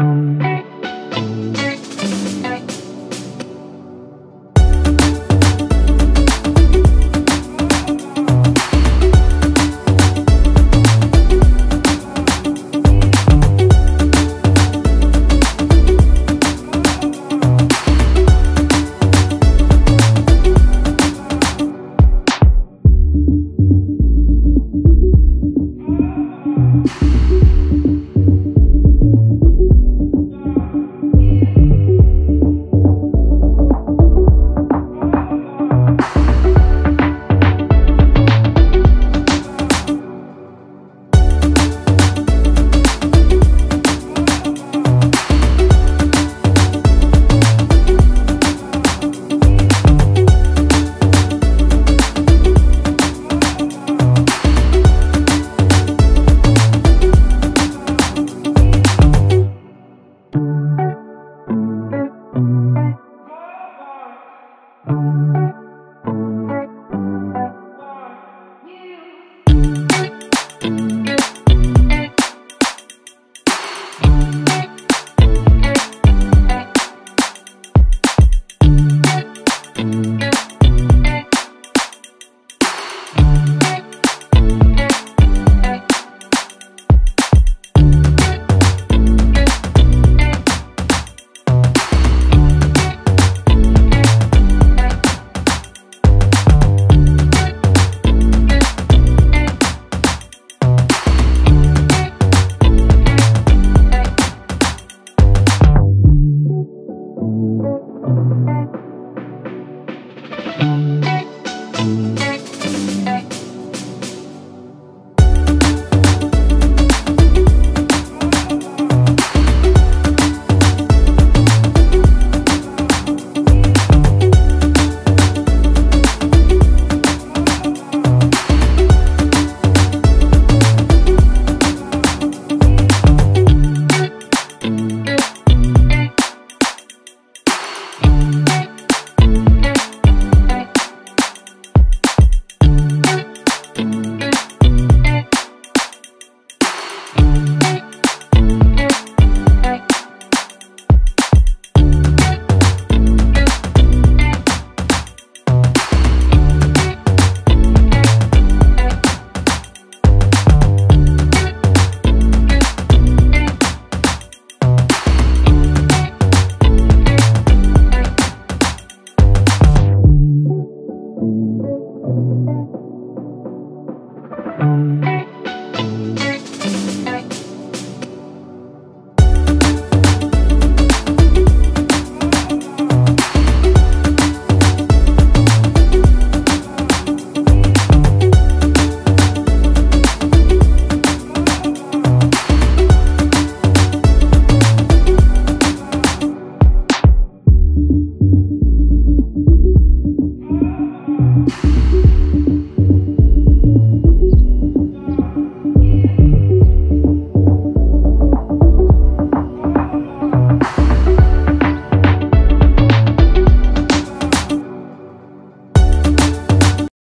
come.